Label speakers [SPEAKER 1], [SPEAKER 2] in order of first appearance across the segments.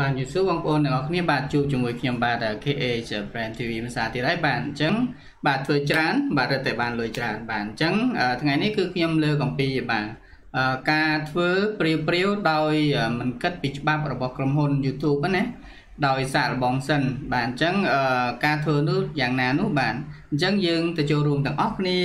[SPEAKER 1] បាទយូស៊ូបងប្អូនទាំងអស់គ្នាបាទជួបជាមួយខ្ញុំបាទ KH Brand TV ភាសាទៀតហើយបាទអញ្ចឹងបាទធ្វើច្រើន បាទរត់តែបានលុយច្រើនបាទអញ្ចឹងថ្ងៃនេះគឺខ្ញុំលើកអំពីបាទការធ្វើព្រាវព្រាវដោយមិនគិតពីច្បាប់របស់ក្រុមហ៊ុន YouTube ណាដោយសាកល្បងសិនបាទអញ្ចឹងការធ្វើនោះយ៉ាងណានោះបាទអញ្ចឹងយើងទៅចូលរួមទាំងអស់គ្នា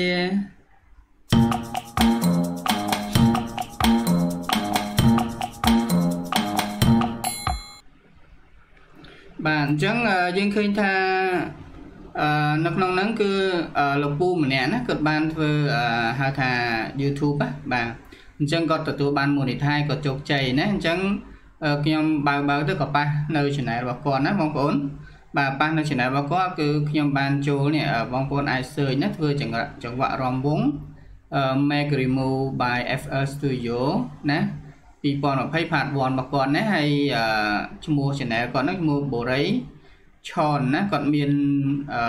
[SPEAKER 1] បាទអញ្ចឹងយើងឃើញថាអឺនៅក្នុងហ្នឹងគឺលោកពូម្នាក់ណាគាត់បានធ្វើហៅថា YouTube បាទអញ្ចឹងគាត់ទទួលបាន monetize គាត់ជោគជ័យណាអញ្ចឹងខ្ញុំបើបើទៅក៏ប៉ះនៅ channel របស់គាត់ណាបងប្អូនបាទប៉ះនៅ channel របស់គាត់គឺខ្ញុំបានចូលនេះបងប្អូនអាច search ណាធ្វើចង្វាក់ចង្វាក់រំវង make remove by FL Studio ណា 2020 part 1របស់គាត់ណាហើយឈ្មោះ channel គាត់ហ្នឹងឈ្មោះបូរីឆនណាគាត់មានអឺ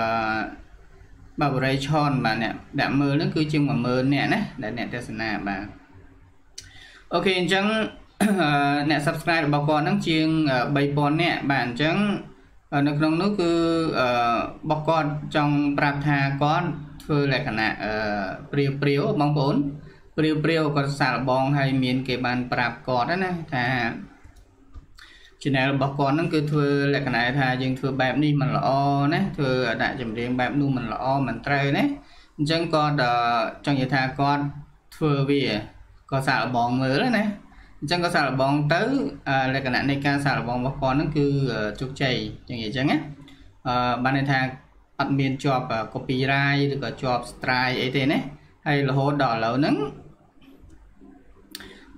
[SPEAKER 1] បាទបូរីឆនបាទអ្នកអ្នកមើលហ្នឹងគឺជាង10000អ្នកណាដែលអ្នកទស្សនាបាទអូខេអញ្ចឹងអ្នក subscribe របស់គាត់ហ្នឹងជាង3000នាក់បាទអញ្ចឹងនៅក្នុងនោះគឺបោះគាត់ចង់ប្រាប់ថាគាត់ធ្វើលក្ខណៈព្រាវព្រាវបងប្អូន ព្រាវព្រាវគាត់សាកល្បងហើយមានគេបានប្រាប់គាត់ណាថា channel របស់គាត់ហ្នឹងគឺធ្វើលក្ខណៈថាយើងធ្វើបែបនេះมันល្អណាធ្វើដាក់ចម្រៀងបែបនោះมันល្អมันត្រូវណាអញ្ចឹងគាត់ចង់និយាយថាគាត់ធ្វើវាក៏សាកល្បងមើលណាអញ្ចឹងក៏សាកល្បងទៅលក្ខណៈនៃការសាកល្បងរបស់គាត់ហ្នឹងគឺជោគជ័យយ៉ាងអញ្ចឹងណាអឺបានន័យថាអត់មានជាប់ copyright ឬក៏ជាប់ strike អីទេណាហើយរហូតដល់ឥឡូវហ្នឹង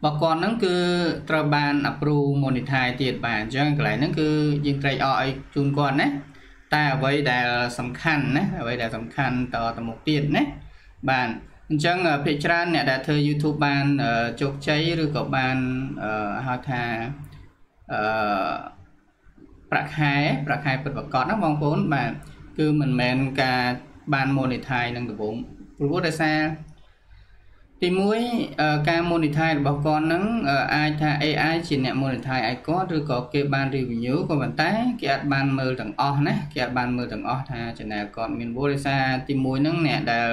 [SPEAKER 1] បកគាត់ហ្នឹងគឺត្រូវបាន approve monetize ទៀតបាទអញ្ចឹងកន្លែងហ្នឹងគឺយើងត្រេកអរឲ្យជូនគាត់ណាតែអ្វីដែលសំខាន់ណាអ្វីដែលសំខាន់តទៅមុខទៀតណាបាទអញ្ចឹងភាគច្រើនអ្នកដែលធ្វើ YouTube បានជោគជ័យឬក៏បានហៅថាអឺប្រាក់ខែប្រាក់ខែពិតប្រាកដណាបងប្អូនបាទគឺមិនមែនការបាន monetize នឹងដំបូងព្រោះដោយសារ ទី1ការ monetize របស់គាត់នឹងអាចថា AI ជាអ្នក monetize ឲ្យគាត់ឬក៏គេបាន review ក៏ប៉ុន្តែគេអាចបានមើលទាំងអស់ណាគេអាចបានមើលទាំងអស់ថា channel គាត់មាន view ដោយសារទី1ហ្នឹងអ្នកដែល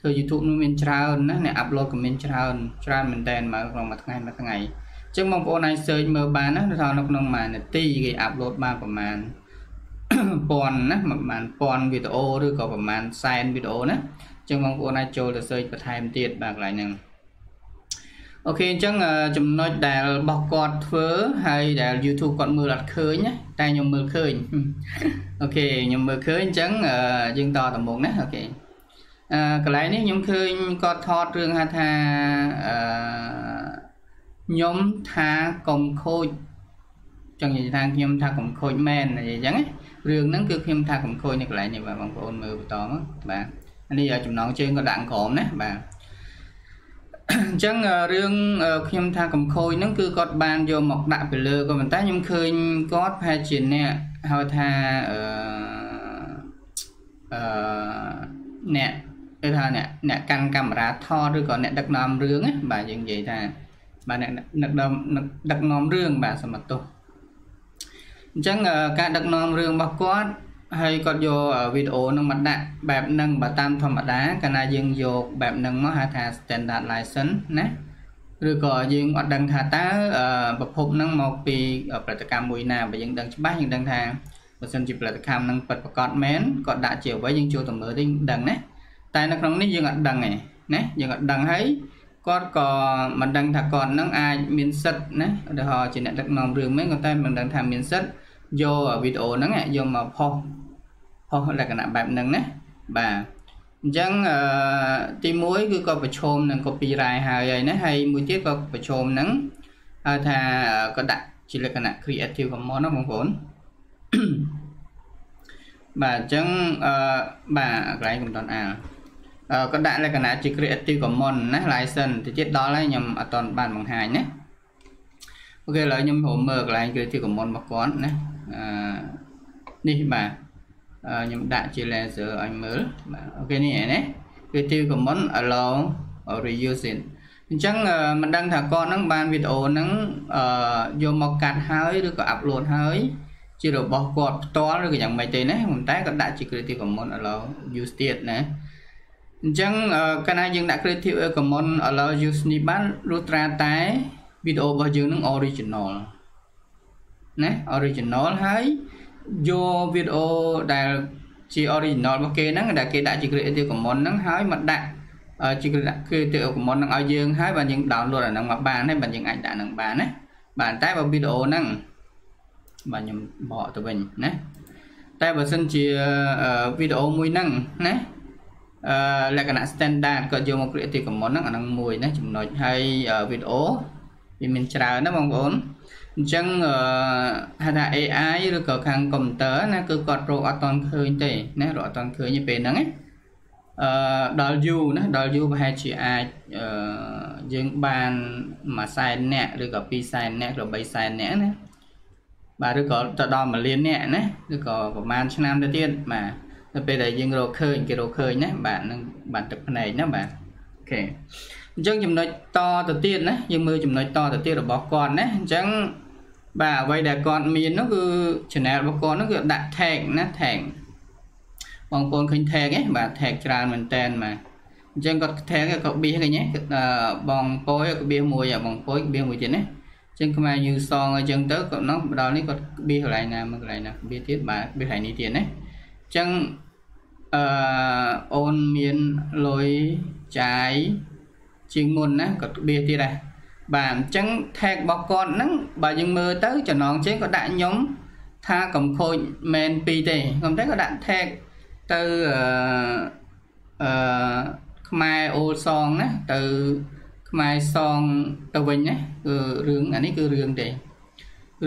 [SPEAKER 1] ធ្វើ YouTube នោះមានច្រើនណាអ្នក upload ក៏មានច្រើនច្រើនមែនតើមកក្នុងមួយថ្ងៃមួយថ្ងៃអញ្ចឹងបងប្អូនអាច search មើលបានណាថានៅក្នុងមួយនាទីគេ upload បានប្រហែលពាន់ណាប្រហែលពាន់វីដេអូឬក៏ប្រហែលសែនវីដេអូណា ចឹងបងប្អូនអាចចូលទៅ search បន្ថែមទៀតបាទកន្លែងហ្នឹង OK អញ្ចឹងចំណុចដែលបងគាត់ធ្វើហើយដែល YouTube គាត់មើលអត់ឃើញណាតែខ្ញុំមើលឃើញ OK ខ្ញុំមើលឃើញអញ្ចឹងយើងតទៅមុខណា OKអឺកន្លែងនេះខ្ញុំឃើញគាត់ថតរឿងហៅថាអឺខ្ញុំថាកុំខូចចង់និយាយថាខ្ញុំថាកុំខូចមែនអញ្ចឹងរឿងហ្នឹងគឺខ្ញុំថាកុំខូចនៅកន្លែងនេះបាទបងប្អូនមើលបន្តមកបាទ នេះចំណងជើងក៏ដាក់ក្រោមណាបាទអញ្ចឹងរឿងខ្ញុំថាកំខូចហ្នឹងគឺគាត់បានយកមកដាក់ពីលើក៏ប៉ុន្តែខ្ញុំឃើញគាត់ប្រហែលជាអ្នកហៅថាអឺអឺអ្នកគេថាអ្នកអ្នកកាន់កាមេរ៉ាថតឬក៏អ្នកដឹកនាំរឿងណាបាទយើងនិយាយថាបាទអ្នកដឹកនាំដឹកនាំរឿងបាទសមត្ថទោសអញ្ចឹងការដឹកនាំរឿងរបស់គាត់ ហើយគាត់យកវីដេអូនឹងមកដាក់បែបហ្នឹងបើតាមធម្មតាកាលណាយើងយកបែបហ្នឹងមកហៅថា standard license ណាឬក៏យើងអត់ដឹងថាតើប្រភពហ្នឹងមកពីផលិតកម្មមួយណាបើយើងដឹងច្បាស់យើងដឹងថាបើសិនជាផលិតកម្មហ្នឹងពិតប្រាកដមែនគាត់ដាក់ជាអ្វីយើងចូលទៅមើលទៅដឹងណាតែនៅក្នុងនេះយើងអត់ដឹងទេណាយើងអត់ដឹងហើយគាត់ក៏មិនដឹងថាគាត់នឹងអាចមានសិទ្ធណាឧទាហរណ៍ជាអ្នកដឹកនាំរឿងមែនក៏តែមិនដឹងថាមានសិទ្ធយកវីដេអូហ្នឹងយកមកផុស ផុសលក្ខណៈបែបហ្នឹងណាបាទអញ្ចឹងអឺទី1គឺក៏ប្រឈមនឹង copyright ហើយហើយណាហើយមួយទៀតក៏ប្រឈមនឹងហៅថាក៏ដាក់ជាលក្ខណៈ creative commons ណាបងប្អូនបាទអញ្ចឹងអឺបាទកន្លែងកំដនអាអឺក៏ដាក់លក្ខណៈជា creative commons ណា license ទៅទៀតដល់ហើយខ្ញុំអត់ទាន់បានបង្ហាញណាអូខេឥឡូវខ្ញុំរួមមើលកន្លែង creative commons របស់គាត់ណាអឺនេះបាទ ខ្ញុំដាក់ជា laser ឲ្យមើលបាទអូខេនេះណា creative commons allow or reuse it អញ្ចឹងមិនដឹងថាគាត់នឹងបានវីដេអូហ្នឹងអឺយកមកកាត់ហើយឬក៏អាប់ឡូតហើយជារបស់គាត់ផ្ទាល់ឬក៏យ៉ាងម៉េចទេណាប៉ុន្តែគាត់ដាក់ជា Creative Commons allow use ទៀតណាអញ្ចឹងកាលណាយើងដាក់ Creative Commons allow use នេះបានលុះត្រាតែវីដេអូរបស់យើងនឹង original ណា original ហើយ យកវីដេអូដែលជា original របស់គេហ្នឹងដែលគេដាក់ជា Creative Commons ហ្នឹងហើយមកដាក់ជា Creative Commons ហ្នឹងឲ្យយើងហើយបាទយើង download អាហ្នឹងមកបានហើយបាទយើងអាចដាក់ហ្នឹងបានណាបាទតែបើវីដេអូហ្នឹងបាទខ្ញុំបកទៅវិញណាតែបើសិនជាវីដេអូមួយហ្នឹងណាអឺលក្ខណៈ standard ក៏យកមក Creative Commons ហ្នឹងអាហ្នឹងមួយណាចំណុចហើយវីដេអូវាមានច្រើនណាបងប្អូន អញ្ចឹងអឺហៅថា AI ឬក៏ខាងកុំព្យូទ័រណាគឺគាត់រកអត់តន់ឃើញទេណារកអត់តន់ឃើញទេពេលហ្នឹងណាអឺដល់ U ណាដល់ U ប្រហែលជាអាចអឺយើងបាន1សែនអ្នកឬក៏2សែនអ្នកឬ3សែនអ្នកណាបាទឬក៏ទៅដល់1លានអ្នកណាឬក៏ប្រហែលឆ្នាំទៅទៀតបាទនៅពេលដែលយើងរកឃើញគេរកឃើញណាបាទនឹងបានទឹកភ្នែកណាបាទអូខេអញ្ចឹងចំណុចតទៅទៀតណាយើងមើលចំណុចតទៅទៀតរបស់គាត់ណាអញ្ចឹង បាទអ្វីដែលគាត់មាននោះគឺ channel របស់គាត់នោះគឺដាក់ tag ណា tag បងប្អូនឃើញ tag ទេបាទ tag ច្រើនមែនតើបាទអញ្ចឹងគាត់ tag ក៏បៀសឃើញទេបងប៉យក៏បៀសមួយបងប៉យក៏បៀសមួយទៀតណាអញ្ចឹងខ្មែរ new song អញ្ចឹងទៅគាត់នោះដល់នេះគាត់បៀសកន្លែងណាមកកន្លែងណាបៀសទៀតបាទបៀសកន្លែងនេះទៀតណាអញ្ចឹងអឺអូនមានលុយចាយជាងមុនណាគាត់បៀសទៀតដែរ បាទអញ្ចឹង tag របស់គាត់ហ្នឹងបើយើងមើលទៅចំណងជើងក៏ដាក់ខ្ញុំថាកំខូចមែនពីរទេខ្ញុំតែក៏ដាក់ tag ទៅអឺអឺខ្មែរអូលសងណាទៅខ្មែរសងទៅវិញណាគឺរឿងអានេះគឺរឿងទេ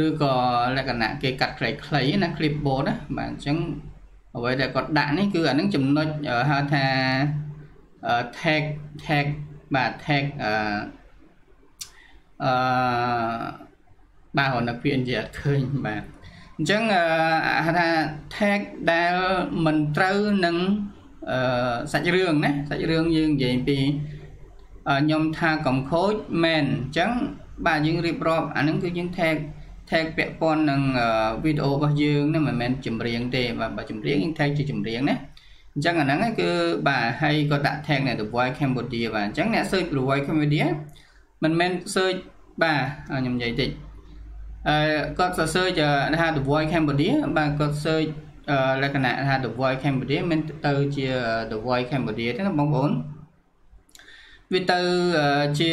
[SPEAKER 1] ឬក៏លក្ខណៈគេកាត់ខ្លីៗណា clipboard ណាបាទអញ្ចឹងអ្វីដែលគាត់ដាក់នេះគឺអានឹងចំណុចហៅថា tag tag បាទ tag អឺ អឺបាទរនៅពាក្យនិយាយឃើញបាទអញ្ចឹងហៅថា tag ដែលមិនត្រូវនឹងអឺសាច់រឿងណាសាច់រឿងយើងនិយាយពីខ្ញុំថាកំខូចមែនអញ្ចឹងបាទយើងរៀបរាប់អានឹងគឺយើង tag tag ពាក់ព័ន្ធនឹងវីដេអូរបស់យើងណាមិនមែនចម្រៀងទេបាទបើចម្រៀងយើង tag ជាចម្រៀងណាអញ្ចឹងអាហ្នឹងគឺបាទហើយក៏ដាក់ tag នៅ The Voice Cambodia បាទអញ្ចឹងអ្នក search The Voice Cambodia មិនមែន search បាទខ្ញុំនិយាយតិចអឺគាត់ search ថា The Voice Cambodia បាទគាត់ search លក្ខណៈថា The Voice Cambodia មិនទៅជា The Voice Cambodia ទេណាបងប្អូនវាទៅជា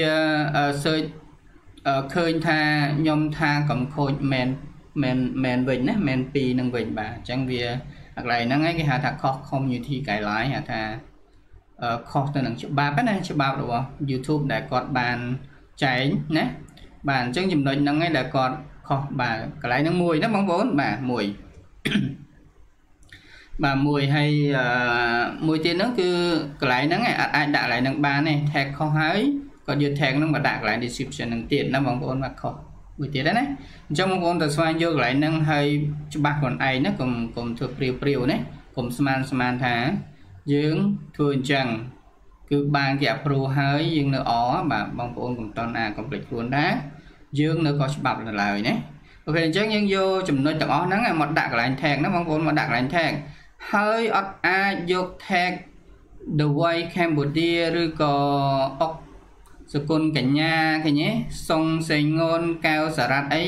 [SPEAKER 1] search ឃើញថាខ្ញុំថាកំខូចមែនមែនមែនវិញណាមែន2នឹងវិញបាទអញ្ចឹងវាកន្លែងហ្នឹងឯងគេហៅថាខុស community guideline ហៅថាខុសទៅនឹងច្បាប់ណាច្បាប់របស់ YouTube ដែលគាត់បាន ចែងណាបាទអញ្ចឹងចំណុចហ្នឹងឯងដែលគាត់ខុសបាទកន្លែងហ្នឹងមួយណាបងប្អូនបាទមួយបាទមួយហើយមួយទៀតហ្នឹងគឺកន្លែងហ្នឹងអាចដាក់កន្លែងហ្នឹងបានទេ tag ខុសហើយគាត់យក tag ហ្នឹងមកដាក់កន្លែង description ហ្នឹងទៀតណាបងប្អូនបាទខុសមួយទៀតណាអញ្ចឹងបងប្អូនទៅស្វែងយកកន្លែងហ្នឹងហើយច្បាស់ខ្លួនឯងណាកុំកុំធ្វើព្រាវព្រាវណាកុំស្មានស្មានថាយើងធ្វើអញ្ចឹង គឺបានគេ approve ហើយយើងនៅអបាទបងប្អូនកុំតន់អាកុំភ្លេចខ្លួនដែរយើងនៅក៏ច្បាប់នៅឡើយណាអូខេអញ្ចឹងយើងយកចំណុចទាំងអស់ហ្នឹងមកដាក់កន្លែង tag ណាបងប្អូនមកដាក់កន្លែង tag ហើយអត់អាចយក tag the way cambodia ឬក៏អុកសគុណកញ្ញាឃើញទេសុងសេងងនកៅសារ៉ាត់អី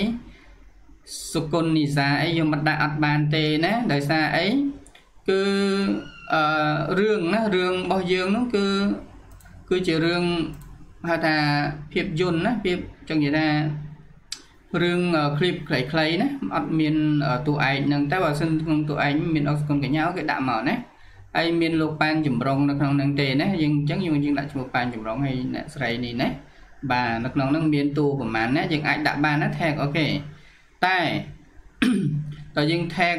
[SPEAKER 1] សុគន្ធនិសាអីយកមកដាក់អត់បានទេណាដោយសារអីគឺ អឺរឿងណារឿងរបស់យើងនោះគឺគឺជារឿងហៅថាភាពយន្តណាភាពចង់និយាយថារឿងคลิปខ្លីៗណាអត់មានតួឯកនឹងតែបើសិនក្នុងតួឯកមានអុកសុគន្ធកញ្ញាគេដាក់មកណាហើយមានលោកប៉ែនចម្រុងនៅក្នុងនឹងទេណាយើងអញ្ចឹងយើងយើងដាក់ឈ្មោះប៉ែនចម្រុងហើយអ្នកស្រីនេះណាបាទនៅក្នុងនឹងមានតួប្រហែលណាយើងអាចដាក់បានណា tag អូខេតែតើយើង tag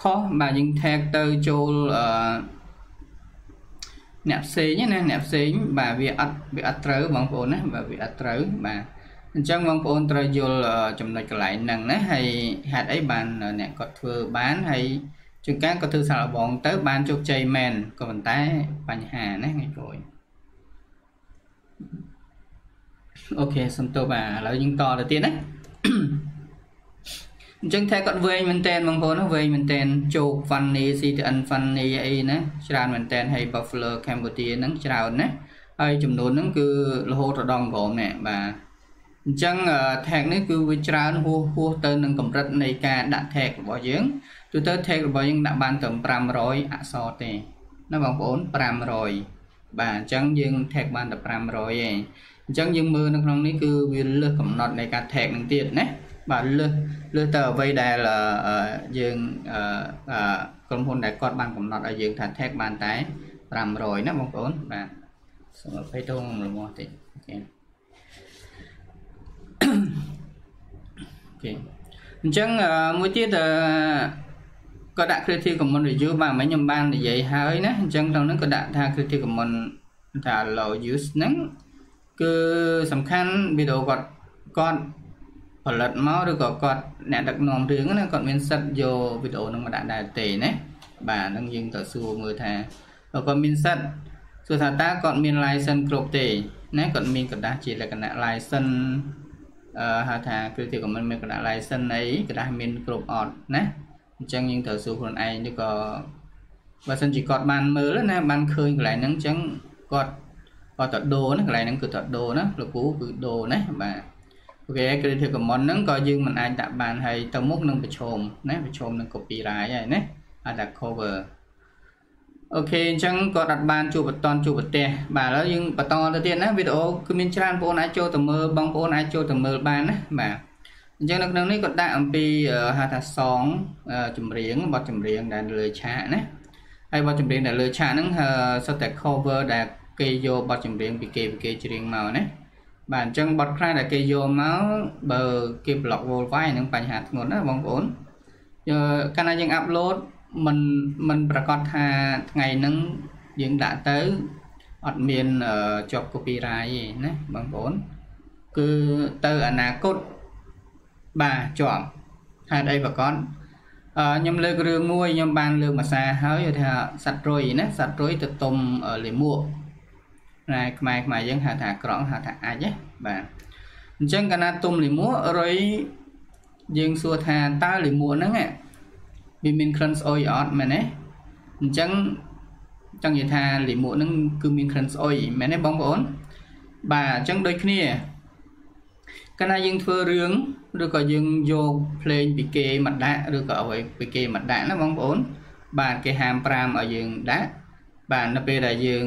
[SPEAKER 1] ខុសបាទយើង tag ទៅចូលអឺអ្នកផ្សេងណាអ្នកផ្សេងបាទវាអត់វាអត់ត្រូវបងប្អូនណាបាទវាអត់ត្រូវបាទអញ្ចឹងបងប្អូនត្រូវយល់ចំណុចកន្លែងហ្នឹងណាហើយហេតុអីបានអ្នកគាត់ធ្វើបានហើយជួនកាលក៏ធ្វើសាឡបងទៅបានជោគជ័យមែនក៏ប៉ុន្តែបញ្ហាណាថ្ងៃក្រោយអូខេសំទោសបាទឥឡូវយើងតទៅទៀតណា អញ្ចឹងតែគាត់វែងមែនតែនបងប្អូនវែងមែនតែនជោគ funny CTN funny អីណាច្រើនមែនតែនហើយ Buffalo Cambodia ហ្នឹងច្រើនណាហើយចំនួនហ្នឹងគឺរហូតដល់ក្រមនេះបាទអញ្ចឹង tag នេះគឺវាច្រើនហួសហួសទៅនឹងកម្រិតនៃការដាក់ tag របស់យើងទូទៅ tag របស់យើងដាក់បានត្រឹម500អក្សរទេណាបងប្អូន500បាទអញ្ចឹងយើង tag បានតែ500ឯងអញ្ចឹងយើងមើលនៅក្នុងនេះគឺវាលើសកំណត់នៃការ tag នឹងទៀតណា បាទលើសលើសទៅអ្វីដែលយើងក្រុមហ៊ុនដែលគាត់បានកំណត់ឲ្យយើងថា tag បានតែ500ណាបងប្អូនបាទសូមអភ័យទោសរមាស់តិច OK OK អញ្ចឹងមួយទៀតក៏ដាក់ creative commons review បាទមិញខ្ញុំបាននិយាយហើយណាអញ្ចឹងក្នុងហ្នឹងក៏ដាក់ថា creative commons ថា reuse ហ្នឹងគឺសំខាន់វីដេអូគាត់គាត់ ផលិតមកឬក៏គាត់អ្នកដឹកនាំរឿងណាគាត់មានសិទ្ធយកវីដេអូហ្នឹងមកដាក់ដែរទេណាបាទហ្នឹងយើងទៅសួរមើលថាគាត់មានសិទ្ធសួរថាតើគាត់មាន license គ្រប់ទេណាគាត់មានកដាស់ជាលក្ខណៈ license អឺហៅថា creative commons មានកដាស់ license អីកដាស់មានគ្រប់អត់ណាអញ្ចឹងយើងត្រូវសួរខ្លួនឯងឬក៏បើសិនជាគាត់បានមើលណាបានឃើញកន្លែងហ្នឹងអញ្ចឹងគាត់គាត់ទៅដូរណាកន្លែងហ្នឹងគឺទៅដូរណាលោកគ្រូគឺដូរណាបាទ អូខេ creative commons ហ្នឹងក៏យើងមិនអាចដាក់បានហើយទៅមុខនឹងប្រឈមណាប្រឈមនឹង copyright ហើយណាអាចដាក់ cover អូខេអញ្ចឹងគាត់អត់បានជួបបតនជួបប្រទេសបាទឥឡូវយើងបន្តទៅទៀតណាវីដេអូគឺមានច្រើនបងប្អូនអាចចូលទៅមើលបងប្អូនអាចចូលទៅមើលបានណាបាទអញ្ចឹងនៅក្នុងនេះគាត់ដាក់អំពីហៅថាសងចម្រៀងបទចម្រៀងដែលលើឆាកណាហើយបទចម្រៀងដែលលើឆាកហ្នឹងសុទ្ធតែ cover ដែលគេយកបទចម្រៀងពីគេពីគេច្រៀងមកណា បាទអញ្ចឹងបទខ្លះដែលគេយកមកបើគេ block worldwide នឹងបញ្ហាធ្ងន់ណាបងប្អូនកាលណាយើង upload มันมันប្រកាសថាថ្ងៃហ្នឹងយើងដាក់ទៅអត់មានជាប់ copyright ទេណាបងប្អូនគឺទៅអនាគតបាទជាប់ហេតុអីប្រកាសខ្ញុំលើករឿងមួយខ្ញុំបានលើកភាសាហើយថាសត្វរុយណាសត្វរុយទៅទុំលាមក ណាខ្មែរខ្មែរយើងហៅថាក្រងហៅថាអាចណាបាទអញ្ចឹងកាលណាទុំលាមករុយយើងសួរថាតើលាមកហ្នឹងវាមានក្លិនស្អុយអត់មែនទេអញ្ចឹងចង់និយាយថាលាមកហ្នឹងគឺមានក្លិនស្អុយមែនទេបងប្អូនបាទអញ្ចឹងដូចគ្នាកាលណាយើងធ្វើរឿងឬក៏យើងយកភ្លេងពីគេមកដាក់ឬក៏អ្វីពីគេមកដាក់ណាបងប្អូនបាទគេហាម5ឲ្យយើងដាក់បាទនៅពេលដែលយើង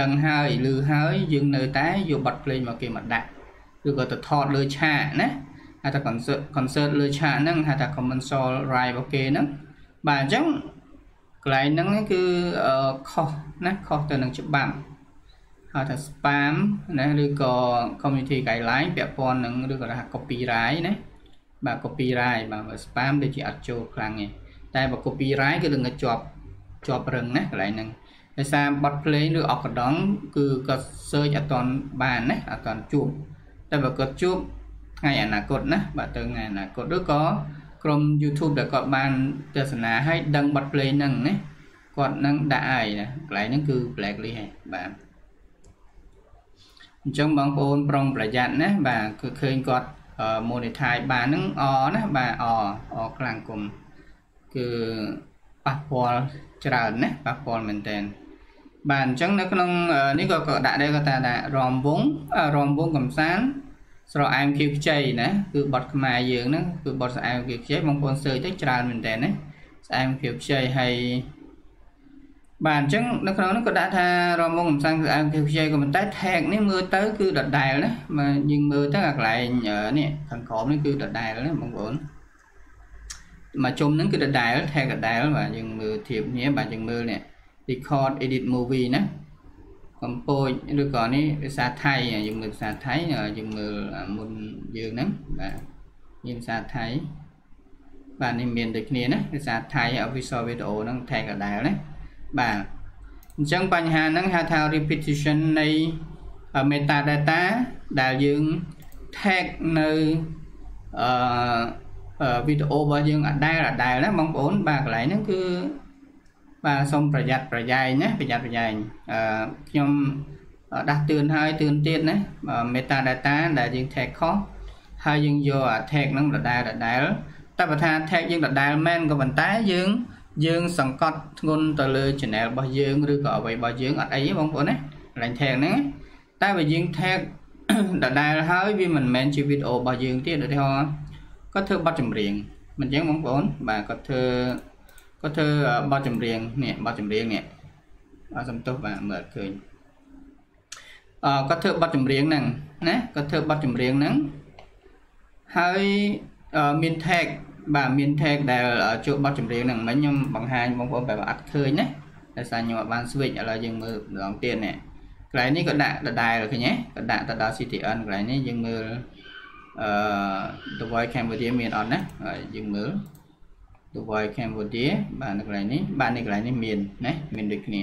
[SPEAKER 1] ដឹងហើយឮហើយយើងនៅតែយកប័ណ្ណភ្លេងមកគេមកដាក់ឬក៏ទៅថតលើឆាកណាហៅថា concert concert លើឆាកហ្នឹងហៅថា commercial right របស់គេហ្នឹងបាទអញ្ចឹងកន្លែងហ្នឹងគឺខុសណាខុសទៅនឹងច្បាប់ហៅថា spam ណាឬក៏ community guideline ពាក់ព័ន្ធនឹងឬក៏ថា copyright ណាបាទ copyright បាទ spam ដូចជាអត់ចូលខ្លាំងទេតែបើ copyright គឺនឹងជាប់ជាប់រឹងណាកន្លែងហ្នឹង ដោយសារបទភ្លេងឬអកដងគឺគាត់ search អត់តាន់បានណាអត់តាន់ជួបតែបើគាត់ជួបថ្ងៃអនាគតណាបាទទៅថ្ងៃអនាគតឬក៏ក្រុម YouTube ដែលគាត់បានទស្សនាឲ្យដឹងបទភ្លេងហ្នឹងណាគាត់នឹងដាក់ឲ្យណាកន្លែងហ្នឹងគឺ blacklist ហើយបាទអញ្ចឹងបងប្អូនប្រុងប្រយ័ត្នណាបាទគឺឃើញគាត់ monetize បានហ្នឹងអណាបាទអអខ្លាំងគុំគឺប៉ះពាល់ច្រើនណាប៉ះពាល់មែនតើ បាទអញ្ចឹងនៅក្នុងនេះក៏ក៏ដាក់ដែរក៏ថាដាក់រំវងរំវងកំសាន្តស្រអែមខៀវខ្ចីណាគឺបត់ខ្មែរយើងហ្នឹងគឺបត់ស្អែមខៀវខ្ចីបងប្អូនសើចទៅច្រើនមែនតើណាស្អែមខៀវខ្ចីហើយបាទអញ្ចឹងនៅក្នុងនោះក៏ដាក់ថារមងកំសាំងស្អែមខៀវខ្ចីក៏ប៉ុន្តែ tag នេះមើលទៅគឺដដែលណាបាទយើងមើលទៅអាកន្លែងនេះខាងក្រោមនេះគឺដដែលណាបងប្អូនមកជុំហ្នឹងគឺដដែល tag ដដែលបាទយើងមើលធៀបគ្នាបាទយើងមើលនេះ record edit movie ណាកំពូចឬក៏នេះភាសាថៃយើងមើលភាសាថៃយើងមើលមុនយើងហ្នឹងបាទមានភាសាថៃបាទនេះមានដូចគ្នាណាភាសាថៃ visual video ហ្នឹង tag ដដែលណាបាទអញ្ចឹងបញ្ហាហ្នឹងហៅថា repetition នៃ metadata ដែលយើង tag នៅអឺវីដេអូរបស់យើងអដែលអដែលណាបងប្អូនបាទកន្លែងហ្នឹងគឺ បាទសូមប្រយ័ត្នប្រយែងណាប្រយ័ត្នប្រយែងអឺខ្ញុំដាស់តឿនហើយតឿនទៀតណា meta data ដែលយើង tag ខុសហើយយើងយកអា tag ហ្នឹងដដែលដដែលតែបើថា tag យើងដដែលមែនក៏ប៉ុន្តែយើងយើងសង្កត់ធ្ងន់ទៅលើ channel របស់យើងឬក៏អ្វីរបស់យើងអត់អីទេបងប្អូនណាកន្លែង tag ហ្នឹងតែបើយើង tag ដដែលហើយវាមិនមែនជាវីដេអូរបស់យើងទៀតឧទាហរណ៍គាត់ធ្វើបទចម្រៀងមិនអញ្ចឹងបងប្អូនបាទគាត់ធ្វើ គាត់ធ្វើបទចម្រៀងនេះបទចម្រៀងនេះអត់សំទោសបាទមើលឃើញអឺគាត់ធ្វើបទចម្រៀងហ្នឹងណាគាត់ធ្វើបទចម្រៀងហ្នឹងហើយមាន tag បាទមាន tag ដែលជួបបទចម្រៀងហ្នឹងមិញខ្ញុំបង្ហាញបងប្អូនបែបអត់ឃើញណាដោយសារខ្ញុំអត់បាន switch ឥឡូវយើងមើលម្ដងទៀតនេះកន្លែងនេះក៏ដាក់ដដែលឃើញទេក៏ដាក់ទៅដល់ CTN កន្លែងនេះយើងមើលអឺ The Voice Cambodia មានអត់ណាហើយយើងមើល The Voice Cambodia បាទនៅកន្លែងនេះបាទនៅកន្លែងនេះមានណាមានដូចគ្នា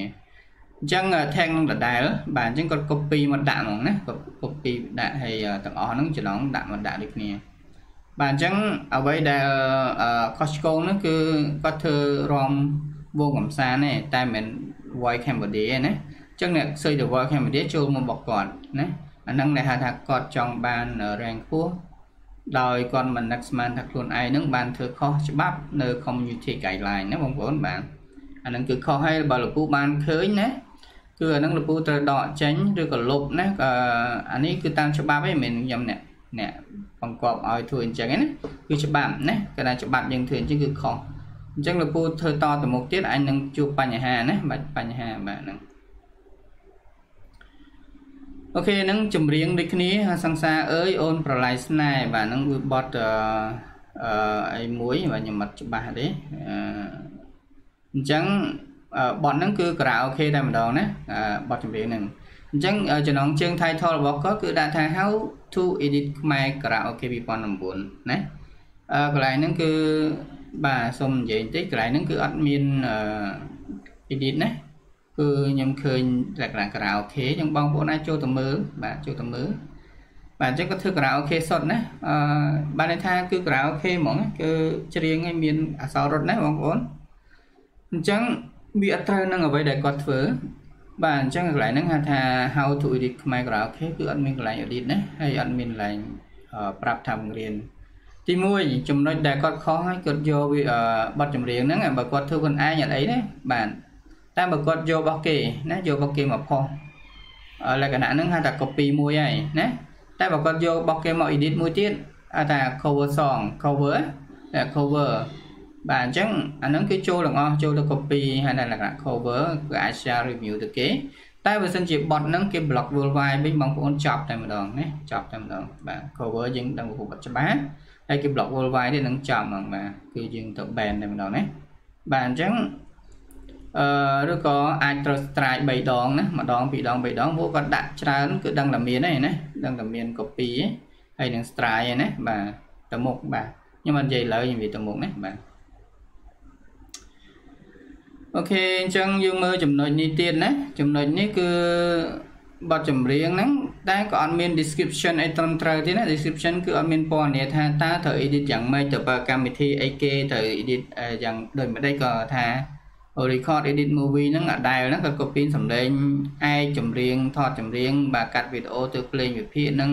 [SPEAKER 1] អញ្ចឹង tag នឹងដដែលបាទអញ្ចឹងគាត់ copy មកដាក់ហ្មងណាគាត់ copy ដាក់ហើយទាំងអស់ហ្នឹងច្រឡំដាក់មកដាក់ដូចគ្នាបាទអញ្ចឹងអ្វីដែលខុសឆ្គងហ្នឹងគឺគាត់ធ្វើរំវងកំសាន្តទេតែមិនមែន Voice Cambodia ណាចឹងអ្នកឃើញ The World Cambodia ចូលមកបកគាត់ណាអាហ្នឹងដែលហៅថាគាត់ចង់បាន rank ខ្ពស់ ដោយគាត់មិននឹកស្មានថាខ្លួនឯងនឹងបានធ្វើខុសច្បាប់នៅ community guideline ណាបងប្អូនបាទអាហ្នឹងគឺខុសហើយបើលោកពូបានឃើញណាគឺអាហ្នឹងលោកពូត្រូវដកចេញឬក៏លុបណាក៏អានេះគឺតាមច្បាប់ឯងមិនមែនខ្ញុំអ្នកអ្នកបង្កប់ឲ្យធ្វើអញ្ចឹងណាគឺច្បាប់ណាគេថាច្បាប់យើងធ្វើអញ្ចឹងគឺខុសអញ្ចឹងលោកពូធ្វើតទៅមុខទៀតអញនឹងជួបបញ្ហាណាបាទបញ្ហាបាទហ្នឹង អូខេហ្នឹងចម្រៀងដូចគ្នាសង្សារអើយអូនប្រឡាយស្នេហ៍បាទហ្នឹងវាបត់អឺអីមួយបាទខ្ញុំអត់ច្បាស់ទេអញ្ចឹងបត់ហ្នឹងគឺការ៉ាអូខេតែម្ដងណាបត់ចម្រៀងហ្នឹងអញ្ចឹងចំណងជើង title របស់គាត់គឺដាក់ថា how to edit ខ្មែរ karaoke 2009ណាអឺកន្លែងហ្នឹងគឺបាទសូមនិយាយបន្តិចកន្លែងហ្នឹងគឺអត់មាន edit ណា គឺខ្ញុំឃើញលក្ខណៈការ៉ាអូខេអញ្ចឹងបងប្អូនអាចចូលទៅមើលបាទចូលទៅមើលបាទអញ្ចឹងក៏ធ្វើការ៉ាអូខេសុទ្ធណាអឺបានន័យថាគឺការ៉ាអូខេហ្មងគឺច្រៀងឲ្យមានអសររត់ណាបងប្អូនអញ្ចឹងវាអត់ត្រូវនឹងអ្វីដែលគាត់ធ្វើបាទអញ្ចឹងកន្លែងហ្នឹងហៅថា how to edit Khmer karaoke គឺអត់មានកន្លែង edit ណាហើយអត់មានកន្លែងប្រាប់ថាបង្រៀនទី1ចំណុចដែលគាត់ខុសហើយគាត់យកវាបទចម្រៀងហ្នឹងបើគាត់ធ្វើខ្លួនឯងអត់អីទេបាទ តែបើគាត់យករបស់គេណាយករបស់គេមកផុសលក្ខណៈហ្នឹងហៅថា copy មួយហើយណាតែបើគាត់យករបស់គេមក edit មួយទៀតហៅថា cover song cover cover បាទអញ្ចឹងអាហ្នឹងគឺចូលទាំងអស់ចូលទៅ copy ហើយនៅលក្ខណៈ cover គឺអាច share review ទៅគេតែបើសិនជា bot ហ្នឹងគេ block worldwide វិញបងប្អូនចប់តែម្ដងណាចប់តែម្ដងបាទ cover យើងដឹងពពុទ្ធច្បាស់ហើយគេ block worldwide នេះនឹងចប់ហ្មងបាទគឺយើងទៅ ban តែម្ដងណាបាទអញ្ចឹង អឺឬក៏អាចត្រូវ strike 3ដងណាម្ដងពីរដងបីដងពួកគាត់ដាក់ច្រើនគឺដឹងតែមានទេណាដឹងតែមាន copy ហើយនឹង strike ឯណាបាទទៅមុខបាទខ្ញុំអត់និយាយលើខ្ញុំនិយាយទៅមុខណាបាទអូខេអញ្ចឹងយើងមើលចំណុចនេះទៀតណាចំណុចនេះគឺបទចម្រៀងហ្នឹងតែក៏អត់មាន description អីត្រឹមត្រូវទេណា description គឺអត់មានពណ៌នាថាតើត្រូវ edit យ៉ាងម៉េចទៅបើកម្មវិធីអីគេត្រូវ edit យ៉ាងដូចម្ដេចក៏ថា record edit movie ហ្នឹងអាដែលហ្នឹងក៏ copy សំឡេងឯកចម្រៀងថតចម្រៀងបាទកាត់វីដេអូទៅភ្លេងវិភាគហ្នឹង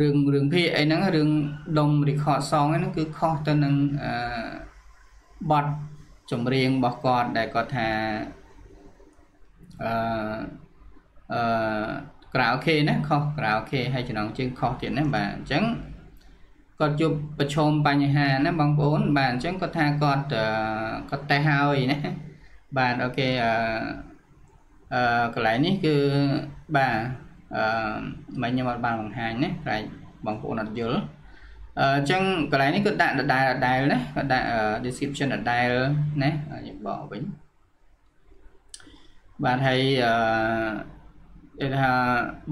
[SPEAKER 1] រឿងរឿងភាគអីហ្នឹងរឿងដុំ record song ហ្នឹងគឺខុសទៅនឹងអឺបទចម្រៀងរបស់គាត់ដែលគាត់ថាអឺអឺក្រៅអូខេណាខុសក្រៅអូខេហើយចំណងជើងខុសទៀតណាបាទអញ្ចឹង គាត់ជួបប្រឈមបញ្ហាណាបងប្អូន បាទអញ្ចឹងគាត់ថាគាត់គាត់តេស្តហើយណាបាទអូខេអឺអឺកន្លែងនេះគឺបាទអឺមិនខ្ញុំអត់បានបង្ហាញណាតែបងប្អូនអត់យល់អញ្ចឹងកន្លែងនេះគឺដាក់ដដែលដដែលណាគាត់ដាក់ description ដដែលណាខ្ញុំបកវិញបាទហើយអឺគេថា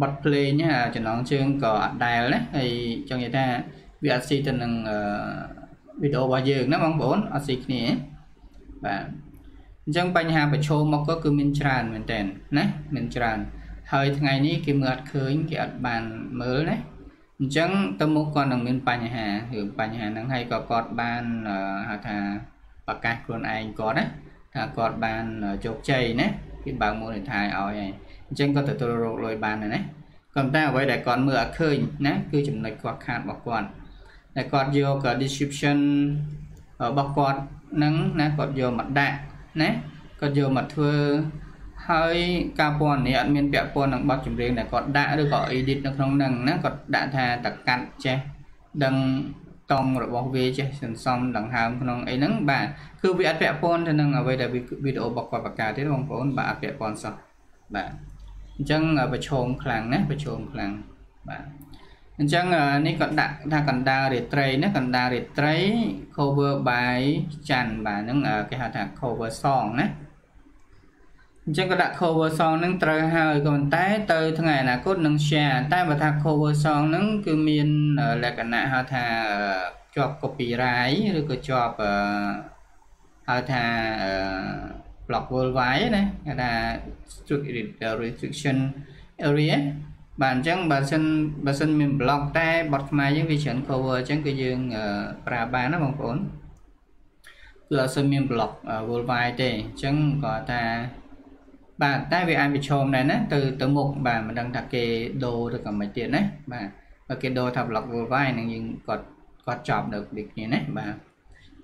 [SPEAKER 1] បတ် play នេះចំណងជើងក៏អត់ដែលណាហើយចង់និយាយថា វាអត់ស៊ីទៅនឹងវីដេអូរបស់យើងណាបងប្អូនអត់ស៊ីគ្នាបាទអញ្ចឹងបញ្ហាប្រឈមមកក៏គឺមានច្រើនមែនតើណាមានច្រើន ហើយថ្ងៃនេះគេមើលអត់ឃើញគេអត់បានមើលណាអញ្ចឹងទៅមុខគាត់នឹងមានបញ្ហារឿងបញ្ហាហ្នឹងហើយក៏គាត់បានហៅថាប្រកាសខ្លួនឯងគាត់ណាថាគាត់បានជោគជ័យណាគេបើកមូលនិធិឲ្យហើយអអញ្ចឹងគាត់ទទួលរកលុយបានដែរណាក៏តែអ្វីដែលគាត់មើលអត់ឃើញណាគឺចំណុចខ្វះខាតរបស់គាត់ តែគាត់យក description របស់គាត់នឹងណាគាត់យកមកដាក់ណាគាត់យកមកធ្វើហើយការពណ៌នេះអត់មានពាក់ព័ន្ធនឹងបទចម្រៀងដែលគាត់ដាក់ឬក៏ edit នៅក្នុងហ្នឹងណាគាត់ដាក់ថាតកាត់ចេះដឹងតង់របស់វាចេះសន្សំដង្ហើមក្នុងអីហ្នឹងបាទគឺវាអត់ពាក់ព័ន្ធទៅនឹងអ្វីដែលវីដេអូរបស់គាត់បង្កើតទេបងប្អូនបាទអត់ពាក់ព័ន្ធសោះបាទអញ្ចឹងប្រឈមខ្លាំងណាប្រឈមខ្លាំងបាទ អញ្ចឹងនេះក៏ដាក់ថាកណ្ដាលរាត្រីណាកណ្ដាលរាត្រី cover by ច័ន្ទបាទហ្នឹងគេហៅថា cover song ណាអញ្ចឹងក៏ដាក់ cover song ហ្នឹងត្រូវហើយក៏ប៉ុន្តែទៅថ្ងៃអនាគតនឹង share តែបើថា cover song ហ្នឹងគឺមានលក្ខណៈហៅថាជាប់ copyright ឬក៏ជាប់ហៅថា block worldwide ណាគេថា strict restriction area បាទអញ្ចឹងបើសិនបើសិនមាន block តែបទខ្មែរយើងវាច្រើន cover អញ្ចឹងគឺយើងប្រើបានណាបងប្អូនគឺអត់សូវមាន block worldwide ទេអញ្ចឹងគាត់ថាបាទតែវាអាចប្រឈមដែរណាទៅទៅមុខបាទមិនដឹងថាគេដូរឬក៏មិនទៀតណាបាទបើគេដូរថា block worldwide នឹងយើងគាត់គាត់ចប់នៅដូចគ្នាណាបាទ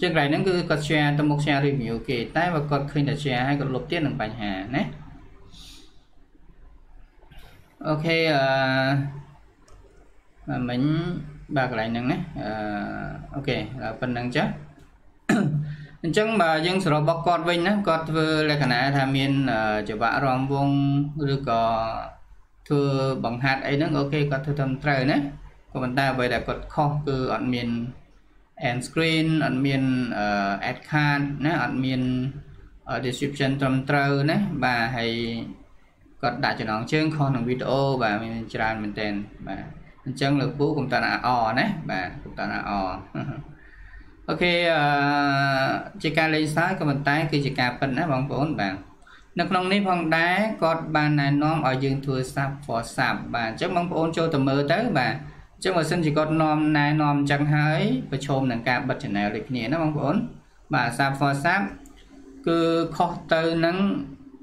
[SPEAKER 1] ចឹងកន្លែងហ្នឹងគឺគាត់ share ទៅមុខ share review គេតែបើគាត់ឃើញតែ share ហើយគាត់លុបទៀតនឹងបញ្ហាណា OK អឺបាទមិញបាទកន្លែងហ្នឹងណាអឺ OK ប៉ុណ្ណឹងចាអញ្ចឹងបើយើងសរុបរបស់គាត់វិញណាគាត់ធ្វើលក្ខណៈថាមានចង្វាក់រំវងឬក៏ធ្វើបង្ហាត់អីហ្នឹងអូខេគាត់ធ្វើត្រឹមត្រូវណាក៏ប៉ុន្តែអ្វីដែលគាត់ខុសគឺអត់មាន end screen អត់មាន add card ណាអត់មាន description ត្រឹមត្រូវណាបាទហើយ គាត់ដាក់ចំណងជើងខុសនឹងវីដេអូបាទមានច្រើនមែនទែនបាទអញ្ចឹងលោកពូកុំតាអណាបាទកុំតាអអូខេអឺជាការលេងសើចក៏ប៉ុន្តែគឺជាការពិតណាបងប្អូនបាទនៅក្នុងនេះផងដែរគាត់បានណែនាំឲ្យយើងធ្វើ sub for sub បាទអញ្ចឹងបងប្អូនចូលទៅមើលទៅបាទអញ្ចឹងបើសិនជាគាត់នាំណែនាំអញ្ចឹងហើយប្រឈមនឹងការបិទ channel ដូចគ្នាណាបងប្អូនបាទ sub for sub គឺខុសទៅនឹង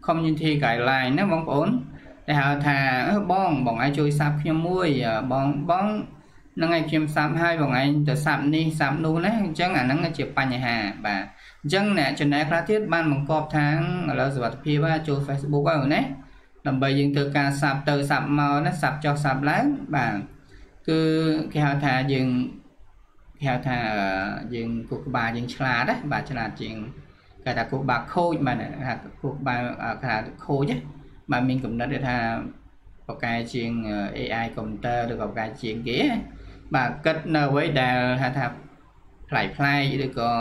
[SPEAKER 1] community guideline ណាបងប្អូនតែហៅថាបងបងឯងជួយសាប់ខ្ញុំមួយបងបងហ្នឹងឯងខ្ញុំសាប់ហើយបងឯងទៅសាប់នេះសាប់នោះណាអញ្ចឹងអាហ្នឹងជាបញ្ហាបាទអញ្ចឹងអ្នក channel ខ្លះទៀតបានបង្កប់ថាឥឡូវសុវត្ថិភាពចូល Facebook ហើយណាដើម្បីយើងធ្វើការសាប់ទៅសាប់មកណាសាប់ចុះសាប់ឡើងបាទគឺគេហៅថាយើងគេហៅថាយើងគូក្បាលយើងឆ្លាតណាបាទឆ្លាតជាង គេថាគូក្បាលខូចបាទថាគូក្បាលគេថាខូចណាបាទមានកំណត់ថាបកកែជាង AI កុំព្យូទ័រឬក៏បកកែជាងគេបាទគិតនៅអ្វីដែលហៅថាផ្លែផ្លែឬក៏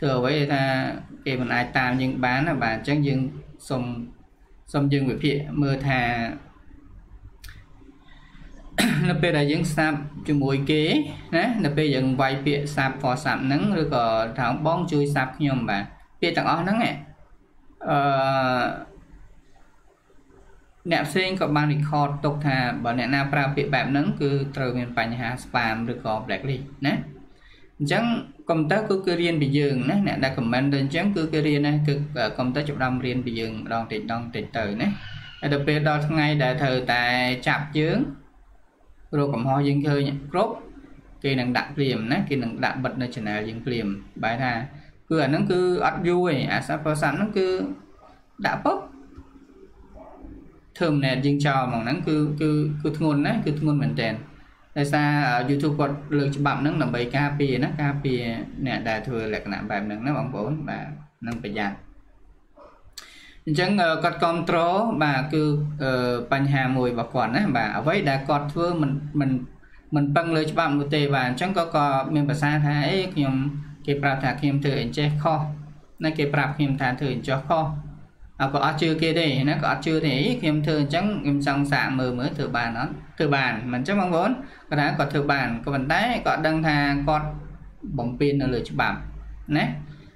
[SPEAKER 1] ធ្វើអ្វីថាគេមិនអាចតាមយើងបានណាបាទអញ្ចឹងយើងសុំសុំយើងវិភាគមើលថានៅពេលដែលយើងសាប់ជាមួយគេណានៅពេលយើងវាយពាក្យសាប់ for សាប់ហ្នឹងឬក៏ថាបងជួយសាប់ខ្ញុំបាទ ពាក្យទាំងអស់ហ្នឹងអឺអ្នកផ្សេងក៏បាន record ទុកថាបើអ្នកណាប្រើពាក្យបែបហ្នឹងគឺត្រូវមានបញ្ហា spam ឬក៏ blacklist ណាអញ្ចឹងកុំព្យូទ័រគឺគឺរៀនពីយើងណាអ្នកដែល comment ទៅអញ្ចឹងគឺគេរៀនណាគឺកុំព្យូទ័រចាប់ដើមរៀនពីយើងម្ដងតិចម្ដងតិចទៅណាហើយដល់ពេលដល់ថ្ងៃដែលត្រូវតែចាប់យើងរកកំហុសយើងឃើញគ្រប់គេនឹងដាក់ព្រាមណាគេនឹងដាក់បិទនៅ channel យើងព្រាមបែរថា គឺអាហ្នឹងគឺអត់យូរទេអាសាប្រសាទហ្នឹងគឺដាក់ពុប terminate យើងចោលហ្មងហ្នឹងគឺគឺគឺធ្ងន់ណាគឺធ្ងន់មែនតើដោយសារ YouTube គាត់លើកច្បាប់ហ្នឹងដើម្បីការពារណាការពារអ្នកដែលធ្វើលក្ខណៈបែបហ្នឹងណាបងប្អូនបាទនឹងប្រយ័ត្នអញ្ចឹងគាត់គ្រប់គ្រងបាទគឺបញ្ហាមួយរបស់គាត់ណាបាទអ្វីដែលគាត់ធ្វើមិនមិនមិនពឹងលើច្បាប់នោះទេបាទអញ្ចឹងក៏ក៏មានភាសាថាអេខ្ញុំ គេប្រាប់ថាខ្ញុំធ្វើអញ្ចេះខុសណាគេប្រាប់ខ្ញុំថាធ្វើអញ្ចេះខុសអើក៏អត់ជឿគេទេណាក៏អត់ជឿទេខ្ញុំធ្វើអញ្ចឹងខ្ញុំចង់សាកមើលមើលធ្វើបានអត់ធ្វើបានមិនអញ្ចឹងបងប្អូនគាត់ថាគាត់ធ្វើបានក៏ប៉ុន្តែគាត់ដឹងថាគាត់បំពេញនៅលើច្បាប់ណា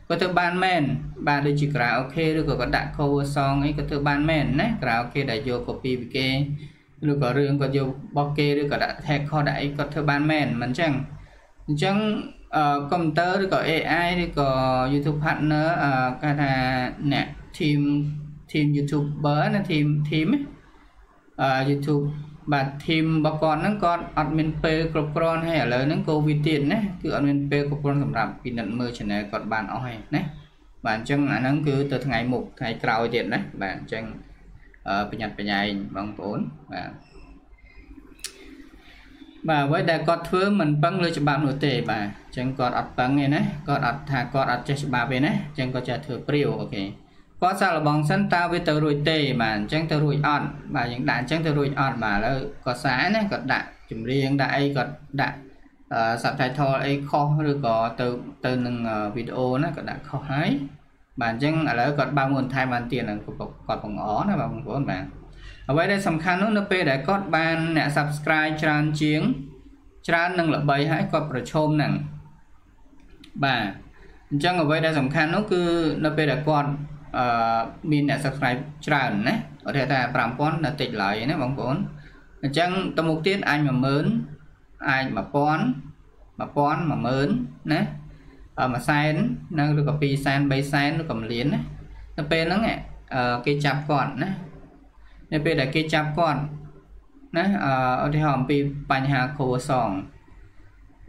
[SPEAKER 1] គាត់ធ្វើបានមែនបាទដូចជាក្រៅអូខេឬក៏គាត់ដាក់ cover song អីគាត់ធ្វើបានមែនណាក្រៅអូខេដែលយក copy ពីគេឬក៏រឿងគាត់យករបស់គេឬក៏ដាក់ tag ខុសដាក់អីគាត់ធ្វើបានមែនមិនអញ្ចឹងអញ្ចឹងអឺ កុំព្យូទ័រឬក៏ AI ឬក៏ YouTube partner អឺគេថាអ្នក team team YouTuber ណា team team YouTube បាទ team របស់គាត់ហ្នឹងគាត់អត់មានពេលគ្រប់គ្រាន់ហើយឥឡូវហ្នឹងកូវីដទៀតណាគឺអត់មានពេលគ្រប់គ្រាន់សម្រាប់ពិនិត្យមើល channel គាត់បានអស់ហើយណាបាទអញ្ចឹងអាហ្នឹងគឺទៅថ្ងៃមុខថ្ងៃក្រោយទៀតណាបាទអញ្ចឹងប្រញាប់ប្រញាែងបងប្អូនបាទ បាទអ្វីដែលគាត់ធ្វើមិនពឹងលើច្បាប់នោះទេបាទអញ្ចឹងគាត់អត់ពឹងទេណាគាត់អត់ថាគាត់អត់ចេះច្បាប់ទេណាអញ្ចឹងគាត់ចេះធ្វើព្រាវអូខេគាត់សាកល្បងសិនតើវាទៅរួចទេបាទអញ្ចឹងទៅរួចអត់បាទយើងដាក់អញ្ចឹងទៅរួចអត់បាទឥឡូវគាត់សាណាគាត់ដាក់ចម្រៀងដាក់អីគាត់ដាក់ subtitle អីខុសឬក៏ទៅទៅនឹងវីដេអូណាគាត់ដាក់ខុសហើយបាទអញ្ចឹងឥឡូវគាត់បើកមួយបន្ថែមបានទៀតគាត់បង្អណាបងប្អូនបាទ អ្វីដែលសំខាន់នោះនៅពេលដែលគាត់បានអ្នក subscribe ច្រើនជាង ច្រើននឹងល្បីហើយគាត់ប្រឈមនឹងបាទអញ្ចឹងអ្វីដែលសំខាន់នោះគឺនៅពេលដែលគាត់អឺមានអ្នក subscribe ច្រើនណាឧទាហរណ៍ថា5000នៅតិចឡើយណាបងប្អូនអញ្ចឹងទៅមុខទៀតអាច10000អាច1000 1000 10000ណាមួយសែននៅឬក៏2សែន3សែនឬក៏1លានណាទៅពេលហ្នឹងគេចាប់គាត់ណា នៅពេលដែលគេចាប់គាត់ណាឧទាហរណ៍អំពីបញ្ហាគ្រួសង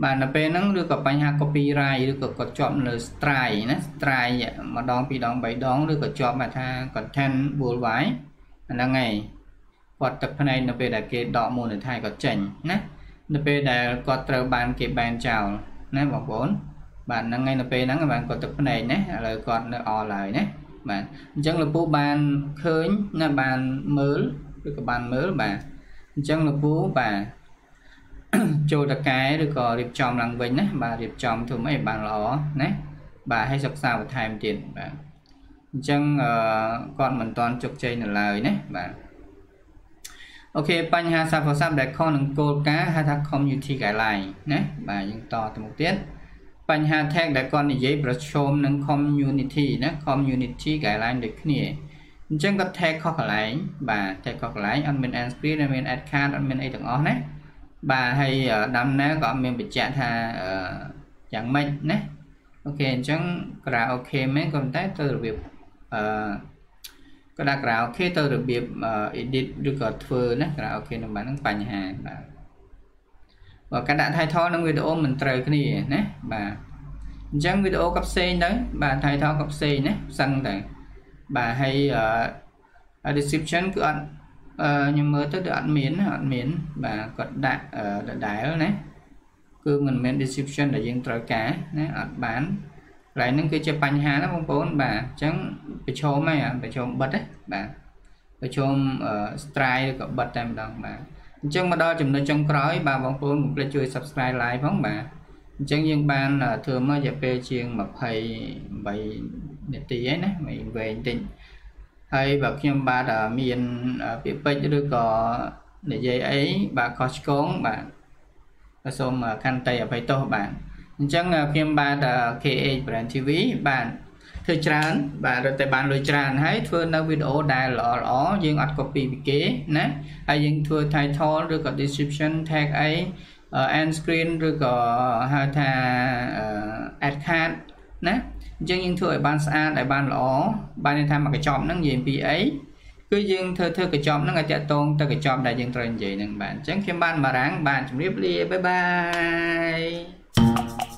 [SPEAKER 1] បាទនៅពេលហ្នឹងឬក៏បញ្ហា copyright ឬក៏គាត់ជាប់នៅ strike ណា strike ម្ដងពីរដងបីដងឬក៏ជាប់ថា content worldwide អាហ្នឹងឯងគាត់ទឹកភ្នែកនៅពេលដែលគេដក monetize គាត់ចេញណានៅពេលដែលគាត់ត្រូវបានគេ ban ចោលណាបងប្អូនបាទហ្នឹងហើយនៅពេលហ្នឹងបានគាត់ទឹកភ្នែកណាឥឡូវគាត់នៅអល់ហើយណា បាទអញ្ចឹងលពូបានឃើញណាបានមើលឬក៏បានមើលបាទអញ្ចឹងលពូបាទចូលតកែឬក៏រៀបចំឡើងវិញណាបាទរៀបចំធ្វើអីបានល្អណាបាទឲ្យសិក្សាបន្ថែមទៀតបាទអញ្ចឹងគាត់មិនទាន់ជោគជ័យនៅឡើយណាបាទអូខេបញ្ហាសាស្ត្រសាស្ត្រដែលខុសនឹងគោលការណ៍ហៅថា community guideline ណាបាទយើងតទៅមុខទៀត បញ្ហា tag ដែលគាត់និយាយប្រឈមនឹង community ណា community guideline ដូចគ្នាអញ្ចឹងគាត់ tag ខុសកន្លែងបាទ tag ខុសកន្លែងអត់មាន end screen អត់មាន add card អត់មានអីទាំងអស់ណាបាទហើយដំណើរក៏អត់មានបញ្ជាក់ថាយ៉ាងម៉េចណា OK អញ្ចឹងក្រៅអូខេមែនក៏តែទៅរបៀបអឺក៏ដាក់ក្រៅអូខេទៅរបៀប edit ឬក៏ធ្វើណាក្រៅអូខេនឹងបាននឹងបញ្ហាបាទ បើការដាក់ title និងវីដេអូមិនត្រូវគ្នាណាបាទអញ្ចឹងវីដេអូក៏ផ្សេងទៅបាទ title ក៏ផ្សេងណាផ្សឹងទៅបាទហើយ description គឺអត់ខ្ញុំមើលទៅគឺអត់មានអត់មានបាទគាត់ដាក់ដដែលណាគឺមិនមែន description ដែលយើងត្រូវការណាអត់បានកន្លែងហ្នឹងគឺជាបញ្ហាណាបងប្អូនបាទអញ្ចឹងប្រឈមហើយប្រឈមបិទណាបាទប្រឈម strike ឬក៏បិទតែម្ដងបាទ អញ្ចឹងមកដល់ចំណុចចុងក្រោយបាទបងប្អូនកុំភ្លេចជួយ subscribe live ផងបាទអញ្ចឹងយើងបានធ្វើមករយៈពេលជាង28នាទីហើយណាមិនវែងតិចហើយបើខ្ញុំបាទមានពាក្យពេចន៍ឬក៏និយាយអីបាទខុសឆ្គងបាទសូមខន្តីអភ័យទោសបាទអញ្ចឹងខ្ញុំបាទ KH Brand TV បាទ ធ្វើច្រើនបាទរត់តែបានលុយច្រើនហើយធ្វើនៅវីដេអូដែលល្អល្អយើងអត់ copy ពីគេណាហើយយើងធ្វើ title ឬក៏ description tag អី end screen ឬក៏ហៅថា add card ណាអញ្ចឹងយើងធ្វើឲ្យបានស្អាតឲ្យបានល្អបានន័យថាមកកញ្ចប់ហ្នឹងនិយាយពីអីគឺយើងធ្វើធ្វើកញ្ចប់ហ្នឹងឲ្យតាក់ទងទៅកញ្ចប់ដែលយើងត្រូវនិយាយហ្នឹងបាទអញ្ចឹងខ្ញុំបានបារាំងបាទជម្រាបលាបាយបាយ